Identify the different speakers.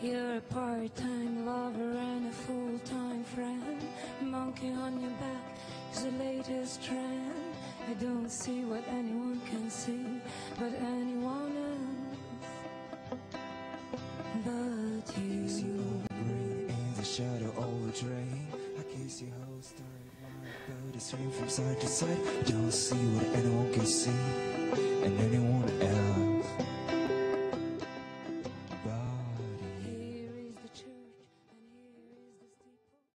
Speaker 1: You're a part-time lover and a full-time friend. Monkey on your back is the latest trend. I don't see what anyone can see, but anyone else. But
Speaker 2: Kiss you
Speaker 1: you.
Speaker 2: in the shadow of a drain. I kiss your whole story My but swing from side to side. I Don't see what anyone can see, and anyone.